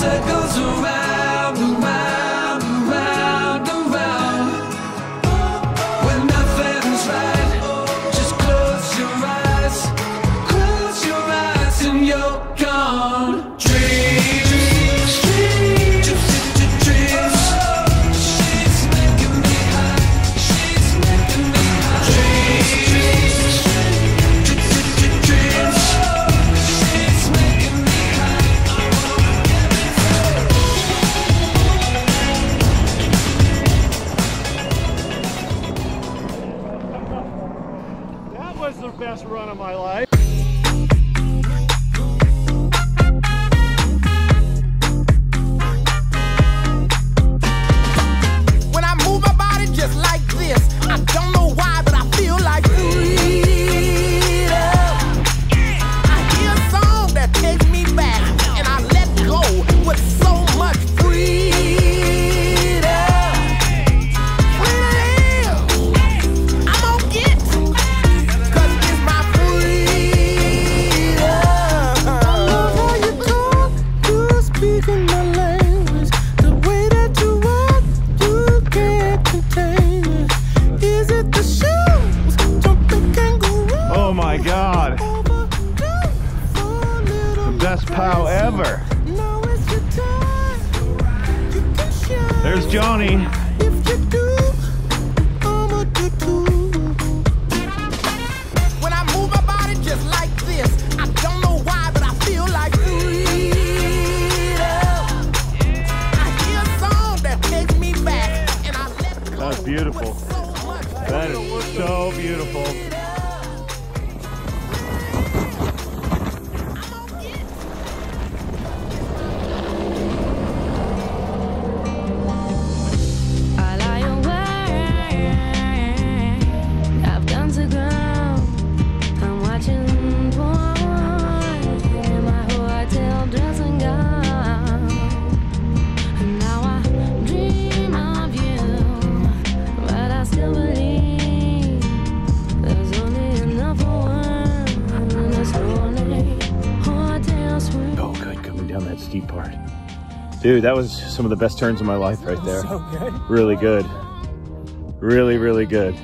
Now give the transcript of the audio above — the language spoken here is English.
circles around run of my life. There's Johnny. Dude, that was some of the best turns of my life right there. Really good. Really, really good.